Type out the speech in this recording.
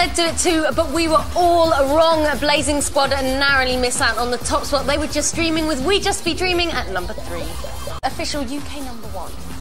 they'd do it too, but we were all wrong. Blazing Squad narrowly miss out on the top spot. They were just dreaming with We Just Be Dreaming at number three. Official UK number one.